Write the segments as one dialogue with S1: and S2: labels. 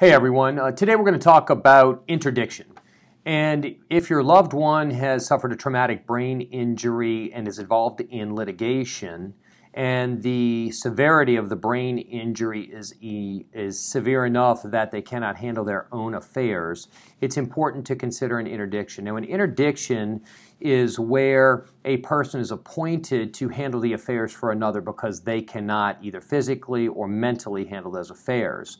S1: Hey everyone, uh, today we're going to talk about interdiction. And if your loved one has suffered a traumatic brain injury and is involved in litigation, and the severity of the brain injury is, is severe enough that they cannot handle their own affairs, it's important to consider an interdiction. Now, an interdiction is where a person is appointed to handle the affairs for another because they cannot either physically or mentally handle those affairs.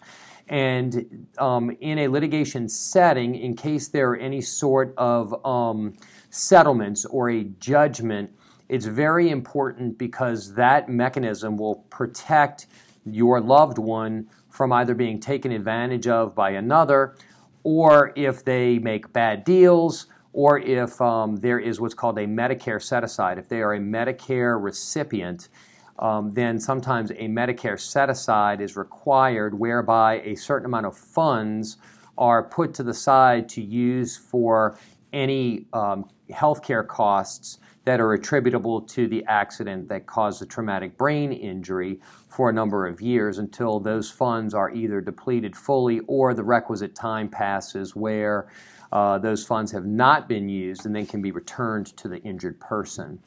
S1: And um, in a litigation setting, in case there are any sort of um, settlements or a judgment, it's very important because that mechanism will protect your loved one from either being taken advantage of by another, or if they make bad deals, or if um, there is what's called a Medicare set aside. If they are a Medicare recipient, um, then sometimes a Medicare set aside is required whereby a certain amount of funds are put to the side to use for any um, health care costs that are attributable to the accident that caused the traumatic brain injury for a number of years until those funds are either depleted fully or the requisite time passes where uh, those funds have not been used and then can be returned to the injured person.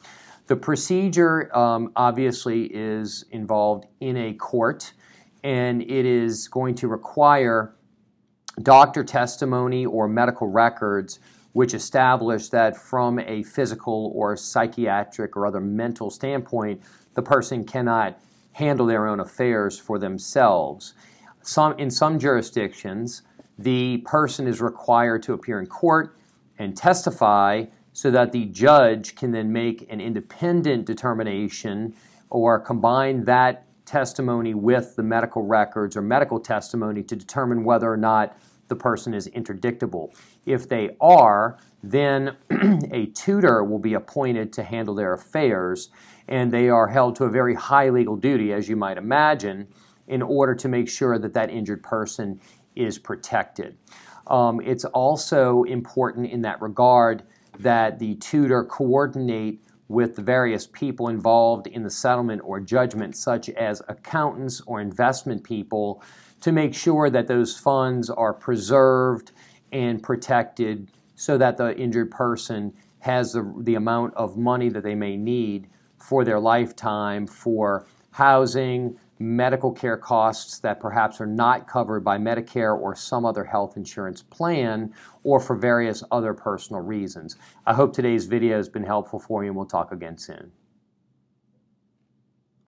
S1: The procedure um, obviously is involved in a court and it is going to require doctor testimony or medical records which establish that from a physical or psychiatric or other mental standpoint, the person cannot handle their own affairs for themselves. Some, in some jurisdictions, the person is required to appear in court and testify so that the judge can then make an independent determination or combine that testimony with the medical records or medical testimony to determine whether or not the person is interdictable. If they are, then a tutor will be appointed to handle their affairs, and they are held to a very high legal duty, as you might imagine, in order to make sure that that injured person is protected. Um, it's also important in that regard that the tutor coordinate with the various people involved in the settlement or judgment, such as accountants or investment people, to make sure that those funds are preserved and protected so that the injured person has the, the amount of money that they may need for their lifetime for housing, medical care costs that perhaps are not covered by Medicare or some other health insurance plan, or for various other personal reasons. I hope today's video has been helpful for you, and we'll talk again soon.